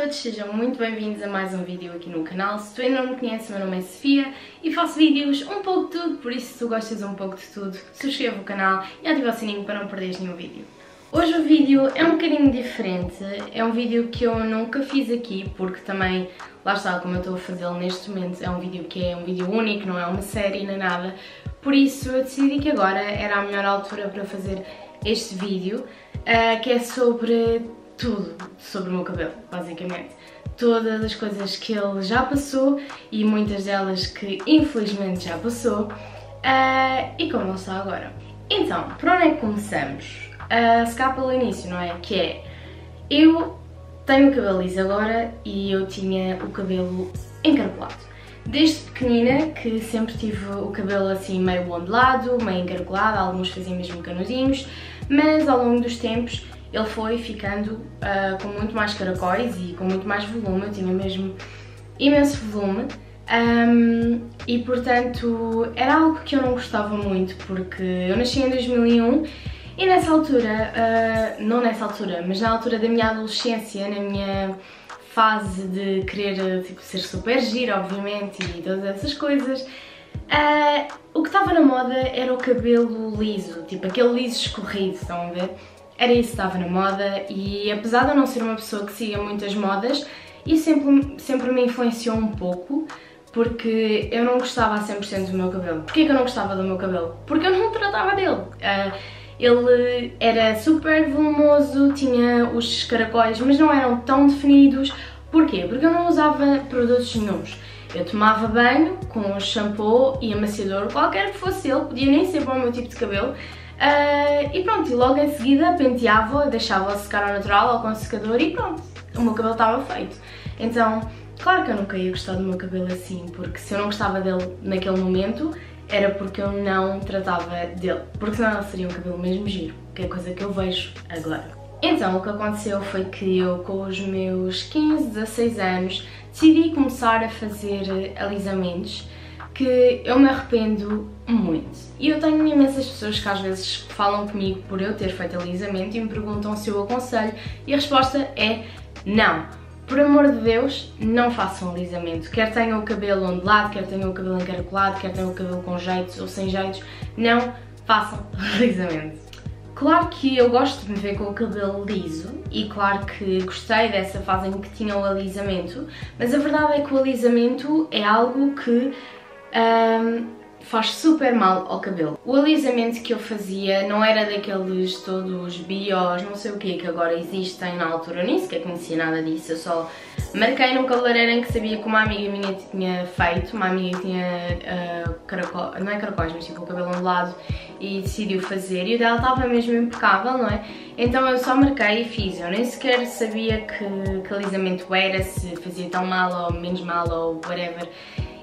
todos, sejam muito bem-vindos a mais um vídeo aqui no canal. Se tu ainda não me conheces, meu nome é Sofia e faço vídeos um pouco de tudo, por isso se tu gostas um pouco de tudo, subscreva o canal e ativa o sininho para não perderes nenhum vídeo. Hoje o vídeo é um bocadinho diferente, é um vídeo que eu nunca fiz aqui, porque também, lá está, como eu estou a fazê-lo neste momento, é um vídeo que é um vídeo único, não é uma série nem nada, por isso eu decidi que agora era a melhor altura para fazer este vídeo, uh, que é sobre tudo sobre o meu cabelo, basicamente. Todas as coisas que ele já passou e muitas delas que infelizmente já passou uh, e como ele está agora. Então, por onde é que começamos? Uh, se cá pelo início, não é? Que é, eu tenho o cabelo liso agora e eu tinha o cabelo encarcolado. Desde pequenina que sempre tive o cabelo assim meio ondulado, meio encarcolado, alguns faziam mesmo canudinhos, mas ao longo dos tempos ele foi ficando uh, com muito mais caracóis e com muito mais volume, eu tinha mesmo imenso volume um, e portanto era algo que eu não gostava muito porque eu nasci em 2001 e nessa altura, uh, não nessa altura, mas na altura da minha adolescência, na minha fase de querer tipo, ser super gira, obviamente, e todas essas coisas, uh, o que estava na moda era o cabelo liso, tipo aquele liso escorrido, estão a ver? Era isso que estava na moda e apesar de eu não ser uma pessoa que siga muitas modas, isso sempre, sempre me influenciou um pouco porque eu não gostava a 100% do meu cabelo. Porquê que eu não gostava do meu cabelo? Porque eu não tratava dele. Uh, ele era super volumoso, tinha os caracóis, mas não eram tão definidos. Porquê? Porque eu não usava produtos nenhums. Eu tomava banho com shampoo e amaciador, qualquer que fosse ele, podia nem ser para o meu tipo de cabelo, Uh, e pronto, e logo em seguida penteava, deixava secar ao natural ou com secador e pronto, o meu cabelo estava feito. Então, claro que eu nunca ia gostar do meu cabelo assim, porque se eu não gostava dele naquele momento, era porque eu não tratava dele, porque senão ele seria um cabelo mesmo giro, que é coisa que eu vejo agora. Então, o que aconteceu foi que eu, com os meus 15, 16 anos, decidi começar a fazer alisamentos que eu me arrependo muito. E eu tenho imensas pessoas que às vezes falam comigo por eu ter feito alisamento e me perguntam se eu aconselho e a resposta é não. Por amor de Deus, não façam alisamento. Quer tenham o cabelo ondulado, quer tenham o cabelo encaracolado, quer tenham o cabelo com jeitos ou sem jeitos, não façam alisamento. Claro que eu gosto de me ver com o cabelo liso e claro que gostei dessa fase em que tinha o alisamento, mas a verdade é que o alisamento é algo que um, faz super mal ao cabelo. O alisamento que eu fazia não era daqueles todos bios, não sei o que, que agora existem na altura, nem sequer conhecia nada disso, eu só marquei num cabeleireiro em que sabia que uma amiga minha tinha feito, uma amiga que tinha uh, não é caracóis, mas tipo o cabelo ondulado e decidiu fazer e o dela estava mesmo impecável, não é? Então eu só marquei e fiz, eu nem sequer sabia que, que alisamento era, se fazia tão mal ou menos mal ou whatever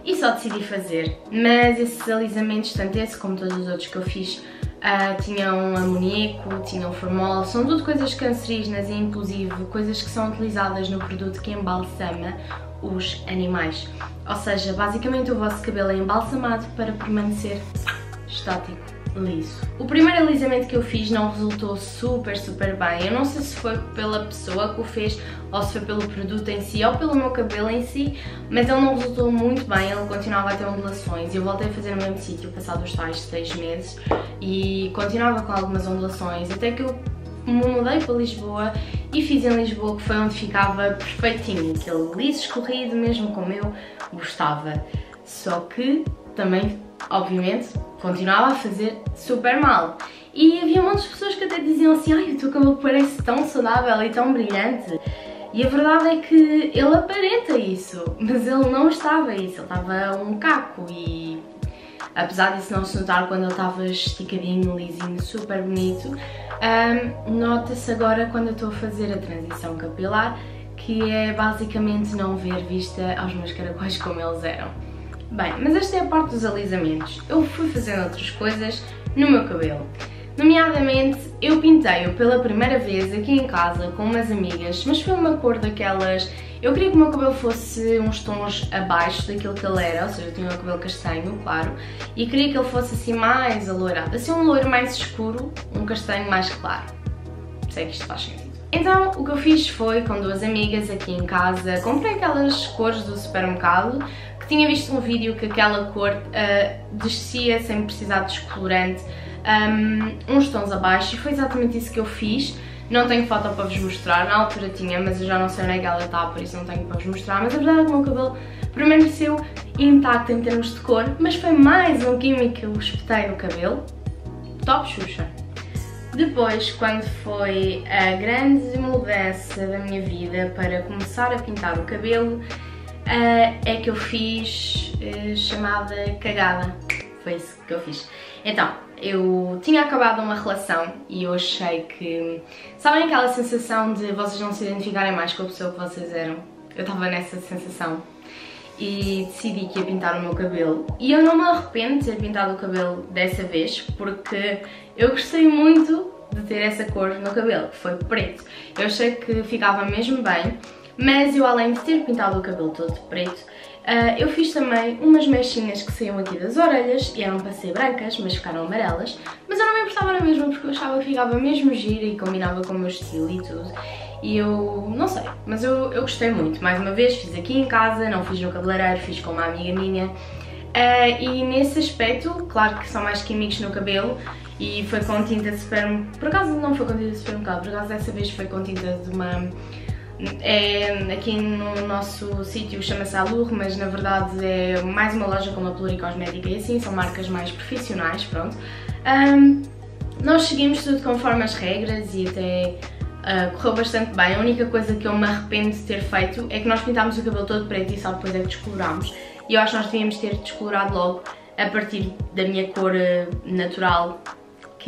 e só decidi fazer. Mas esses alisamentos, tanto esse como todos os outros que eu fiz, uh, tinham amoníaco, tinham formol, são tudo coisas cancerígenas e inclusive coisas que são utilizadas no produto que embalsama os animais. Ou seja, basicamente o vosso cabelo é embalsamado para permanecer estático liso. O primeiro alisamento que eu fiz não resultou super, super bem. Eu não sei se foi pela pessoa que o fez ou se foi pelo produto em si ou pelo meu cabelo em si, mas ele não resultou muito bem, ele continuava a ter ondulações. Eu voltei a fazer no mesmo sítio passado os tais 6 meses e continuava com algumas ondulações, até que eu me mudei para Lisboa e fiz em Lisboa que foi onde ficava perfeitinho, aquele liso escorrido mesmo como eu gostava. Só que também, obviamente, continuava a fazer super mal. E havia muitas pessoas que até diziam assim, ai, o teu cabelo parece tão saudável e tão brilhante. E a verdade é que ele aparenta isso, mas ele não estava isso, ele estava um caco e apesar disso não se notar quando ele estava esticadinho, lisinho, super bonito, um, nota-se agora quando eu estou a fazer a transição capilar, que é basicamente não ver vista aos meus caracóis como eles eram. Bem, mas esta é a parte dos alisamentos. Eu fui fazendo outras coisas no meu cabelo. Nomeadamente, eu pintei-o pela primeira vez aqui em casa com umas amigas, mas foi uma cor daquelas... Eu queria que o meu cabelo fosse uns tons abaixo daquilo que ele era, ou seja, eu tinha o cabelo castanho, claro, e queria que ele fosse assim mais alourado, assim um loiro mais escuro, um castanho mais claro. Sei que isto faz sentido. Então o que eu fiz foi com duas amigas aqui em casa, comprei aquelas cores do supermercado, que tinha visto um vídeo que aquela cor uh, descia sem precisar de descolorante um, uns tons abaixo e foi exatamente isso que eu fiz. Não tenho foto para vos mostrar, na altura tinha, mas eu já não sei onde é que ela está, por isso não tenho para vos mostrar. Mas a verdade é que o meu cabelo permaneceu intacto em termos de cor, mas foi mais um químico que eu espetei no cabelo. Top Xuxa! Depois, quando foi a grande mudança da minha vida para começar a pintar o cabelo, eh, é que eu fiz eh, chamada cagada. Foi isso que eu fiz. Então, eu tinha acabado uma relação e eu achei que... Sabem aquela sensação de vocês não se identificarem mais com a pessoa que vocês eram? Eu estava nessa sensação e decidi que ia pintar o meu cabelo. E eu não me arrependo de ter pintado o cabelo dessa vez, porque eu gostei muito de ter essa cor no cabelo, que foi preto. Eu achei que ficava mesmo bem, mas eu além de ter pintado o cabelo todo preto, Uh, eu fiz também umas mechinhas que saíam aqui das orelhas e eram para ser brancas, mas ficaram amarelas. Mas eu não me importava na mesma porque eu achava que ficava mesmo gira e combinava com o meu estilo e tudo. E eu não sei, mas eu, eu gostei muito. Mais uma vez, fiz aqui em casa, não fiz no cabeleireiro, fiz com uma amiga minha. Uh, e nesse aspecto, claro que são mais químicos no cabelo e foi com tinta de supermercado. Por acaso não foi com tinta de supermercado, por acaso dessa vez foi com tinta de uma é, aqui no nosso sítio chama-se Alur, mas na verdade é mais uma loja como a Pluricosmética e assim, são marcas mais profissionais, pronto. Um, nós seguimos tudo conforme as regras e até uh, correu bastante bem. A única coisa que eu me arrependo de ter feito é que nós pintámos o cabelo todo preto e só depois é que descolorámos. E eu acho que nós devíamos ter descolorado logo a partir da minha cor uh, natural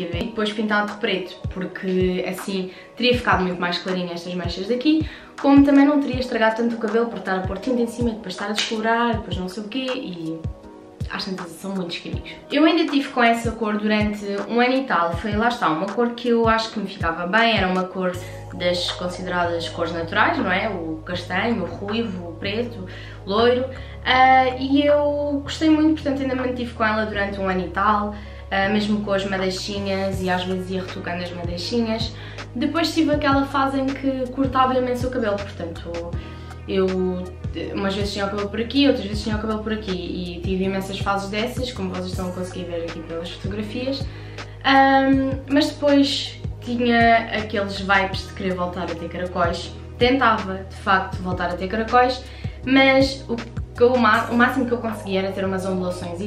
E depois pintado de preto, porque assim teria ficado muito mais clarinho estas mechas daqui, como também não teria estragado tanto o cabelo por estar a pôr tinta em cima e depois estar a descolorar, depois não sei o quê e às tantas são muitos químicos. Eu ainda tive com essa cor durante um ano e tal, foi lá está, uma cor que eu acho que me ficava bem, era uma cor das consideradas cores naturais, não é? O castanho, o ruivo, o preto, o loiro, uh, e eu gostei muito, portanto ainda mantive com ela durante um ano e tal, mesmo com as madeixinhas e às vezes ia retocando as madeixinhas. Depois tive aquela fase em que cortava imenso o cabelo, portanto eu umas vezes tinha o cabelo por aqui, outras vezes tinha o cabelo por aqui e tive imensas fases dessas, como vocês estão a conseguir ver aqui pelas fotografias. Um, mas depois tinha aqueles vibes de querer voltar a ter caracóis. Tentava, de facto, voltar a ter caracóis, mas o que eu, o máximo que eu conseguia era ter umas ondulações,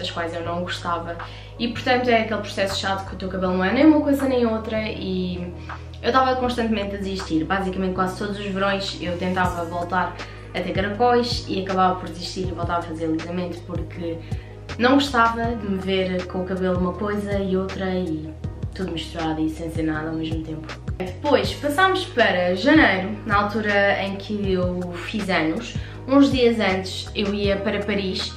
as quais eu não gostava. E portanto é aquele processo chato que o teu cabelo não é nem uma coisa nem outra e eu estava constantemente a desistir. Basicamente quase todos os verões eu tentava voltar a ter caracóis e acabava por desistir e voltava a fazer alisamento porque não gostava de me ver com o cabelo uma coisa e outra e tudo misturado e sem ser nada ao mesmo tempo. Depois passámos para janeiro, na altura em que eu fiz anos, uns dias antes eu ia para Paris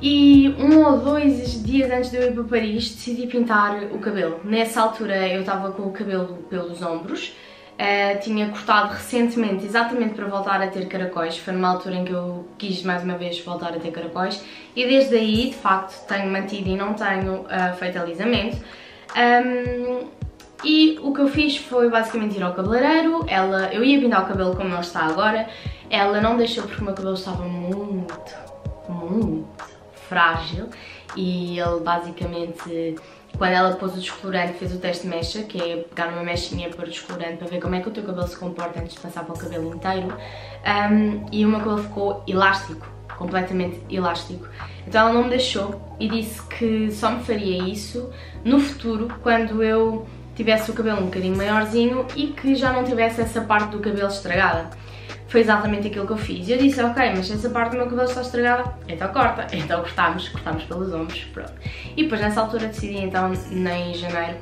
e um ou dois dias antes de eu ir para Paris decidi pintar o cabelo. Nessa altura eu estava com o cabelo pelos ombros, uh, tinha cortado recentemente exatamente para voltar a ter caracóis, foi numa altura em que eu quis mais uma vez voltar a ter caracóis e desde aí de facto tenho mantido e não tenho uh, feito alisamento. Um, e o que eu fiz foi basicamente ir ao cabeleireiro, ela, eu ia pintar o cabelo como ele está agora, ela não deixou porque o meu cabelo estava muito, muito frágil e ele basicamente, quando ela pôs o descolorante, fez o teste de mecha, que é pegar uma mechinha para o descolorante para ver como é que o teu cabelo se comporta antes de passar para o cabelo inteiro um, e o meu cabelo ficou elástico, completamente elástico. Então ela não me deixou e disse que só me faria isso no futuro, quando eu tivesse o cabelo um bocadinho maiorzinho e que já não tivesse essa parte do cabelo estragada. Foi exatamente aquilo que eu fiz. E eu disse, ok, mas essa parte do meu cabelo está estragada, então corta. Então cortámos, cortámos pelos ombros, pronto. E depois nessa altura decidi então, em janeiro,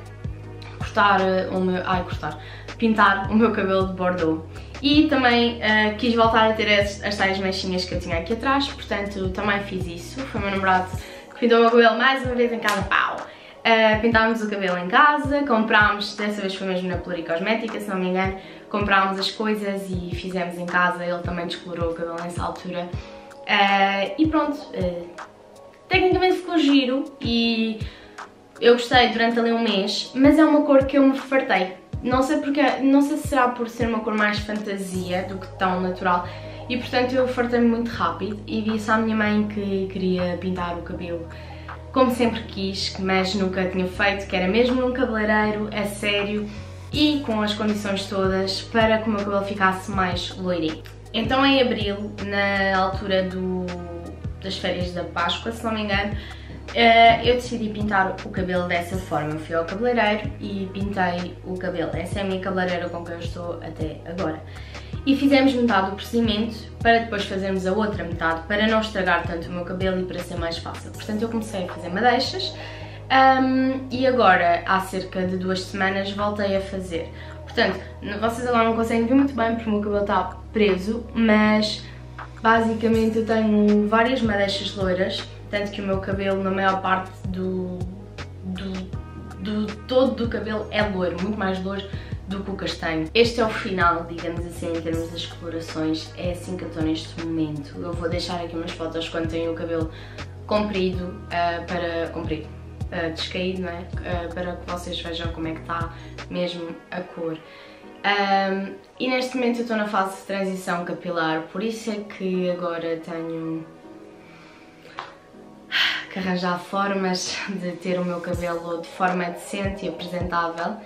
cortar eh, o meu... ai, cortar, pintar o meu cabelo de Bordeaux. E também uh, quis voltar a ter as, as tais mechinhas que eu tinha aqui atrás, portanto também fiz isso. Foi o meu namorado que pintou o meu cabelo mais uma vez em casa, pau! Uh, pintámos o cabelo em casa, comprámos, dessa vez foi mesmo na Pluricosmética, se não me engano, comprámos as coisas e fizemos em casa, ele também descolorou o cabelo nessa altura. Uh, e pronto, uh, tecnicamente ficou giro e eu gostei durante ali um mês, mas é uma cor que eu me fartei. Não sei porque, não sei se será por ser uma cor mais fantasia do que tão natural e portanto eu fartei-me muito rápido e disse à minha mãe que queria pintar o cabelo como sempre quis, mas nunca tinha feito, que era mesmo num cabeleireiro, a sério e com as condições todas para que o meu cabelo ficasse mais loirinho. Então em Abril, na altura do, das férias da Páscoa, se não me engano, Uh, eu decidi pintar o cabelo dessa forma. Eu fui ao cabeleireiro e pintei o cabelo. Essa é a minha cabeleireira com quem eu estou até agora. E fizemos metade do procedimento para depois fazermos a outra metade, para não estragar tanto o meu cabelo e para ser mais fácil. Portanto, eu comecei a fazer madeixas um, e agora, há cerca de duas semanas, voltei a fazer. Portanto, vocês agora não conseguem ver muito bem porque o meu cabelo está preso, mas basicamente eu tenho várias madeixas loiras tanto que o meu cabelo, na maior parte do, do, do todo do cabelo é loiro, muito mais loiro do que o castanho. Este é o final, digamos assim, em termos das colorações, é assim que eu estou neste momento. Eu vou deixar aqui umas fotos quando tenho o cabelo comprido, uh, para... comprido, descaído, não é? Uh, para que vocês vejam como é que está mesmo a cor. Um, e neste momento eu estou na fase de transição capilar, por isso é que agora tenho que arranjar formas de ter o meu cabelo de forma decente e apresentável.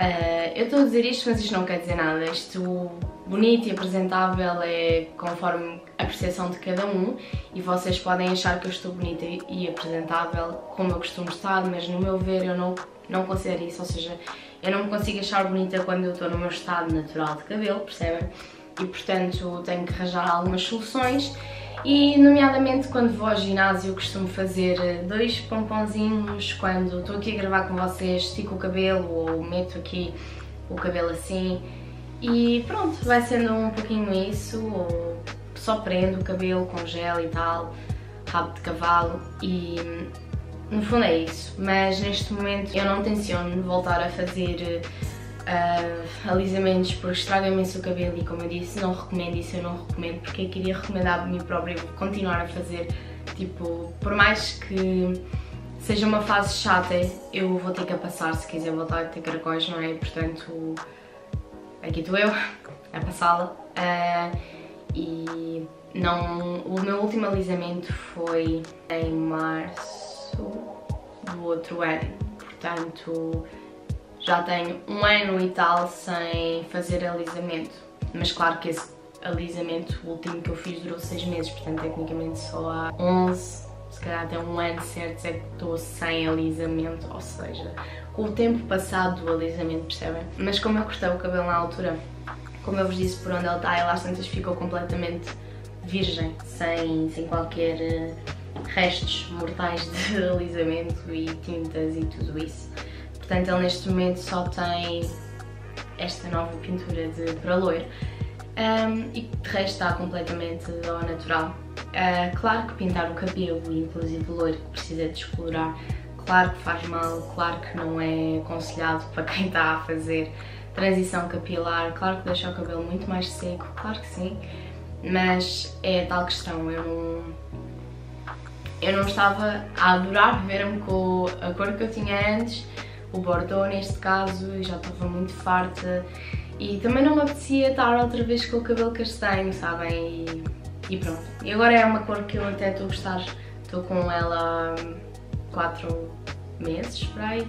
Uh, eu estou a dizer isto, mas isto não quer dizer nada. Isto bonito e apresentável é conforme a percepção de cada um e vocês podem achar que eu estou bonita e apresentável como eu costumo estar, mas no meu ver eu não, não considero isso, ou seja, eu não me consigo achar bonita quando eu estou no meu estado natural de cabelo, percebem? E portanto tenho que arranjar algumas soluções e nomeadamente quando vou ao ginásio costumo fazer eh, dois pomponzinhos quando estou aqui a gravar com vocês, estico o cabelo ou meto aqui o cabelo assim. E pronto, vai sendo um pouquinho isso ou só prendo o cabelo com gel e tal, rabo de cavalo e no fundo é isso, mas neste momento eu não tenciono voltar a fazer uh, alisamentos porque estraga imenso o cabelo e como eu disse, não recomendo isso, eu não recomendo porque eu queria recomendar a mim própria continuar a fazer, tipo, por mais que seja uma fase chata, eu vou ter que a passar se quiser voltar a ter caracóis, não é? Portanto, aqui estou eu, a passá-la. Uh, e não, o meu último alisamento foi em março do outro ano, portanto já tenho um ano e tal sem fazer alisamento. Mas claro que esse alisamento último que eu fiz durou 6 meses, portanto tecnicamente só há 11, se calhar até um ano certo é que estou sem alisamento, ou seja, com o tempo passado do alisamento, percebem? Mas como eu cortei o cabelo na altura, como eu vos disse por onde ele está, ele às tantas ficou completamente virgem, sem, sem qualquer eh, restos mortais de alisamento e tintas e tudo isso. Portanto, ele neste momento só tem esta nova pintura de para loiro. Um, e de resto está completamente ao natural. Uh, claro que pintar o cabelo, inclusive loiro, que precisa descolorar, claro que faz mal, claro que não é aconselhado para quem está a fazer transição capilar, claro que deixa o cabelo muito mais seco, claro que sim, mas é tal questão, eu não, eu não estava a adorar ver-me com a cor que eu tinha antes, o Bordeaux neste caso e já estava muito farta e também não me apetecia estar outra vez com o cabelo castanho, sabem? E, e pronto. E agora é uma cor que eu até estou a gostar, estou com ela há 4 meses por aí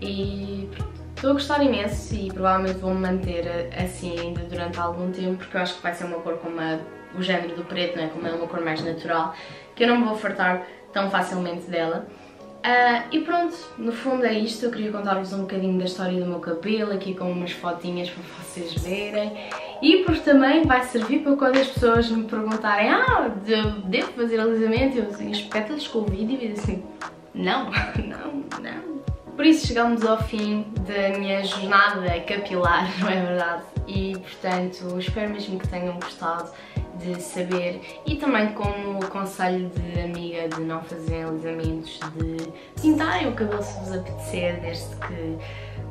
e estou a gostar imenso e provavelmente vou-me manter assim ainda durante algum tempo porque eu acho que vai ser uma cor como a, o género do preto, não é? como é uma cor mais natural, que eu não me vou fartar tão facilmente dela. Uh, e pronto, no fundo é isto, eu queria contar-vos um bocadinho da história do meu cabelo, aqui com umas fotinhas para vocês verem. E porque também vai servir para quando as pessoas me perguntarem ah, devo fazer alisamento, eu assim, espeto-lhes com o vídeo e assim, não, não, não. Por isso chegamos ao fim da minha jornada capilar, não é verdade? E portanto, espero mesmo que tenham gostado de saber e também como conselho de amiga de não fazer alisamentos, de pintarem o cabelo se vos apetecer, desde que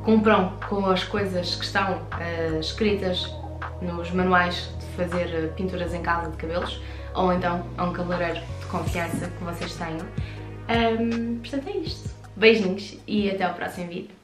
cumpram com as coisas que estão uh, escritas nos manuais de fazer pinturas em casa de cabelos ou então a um cabeleireiro de confiança que vocês tenham. Um, portanto é isto. Beijinhos e até ao próximo vídeo.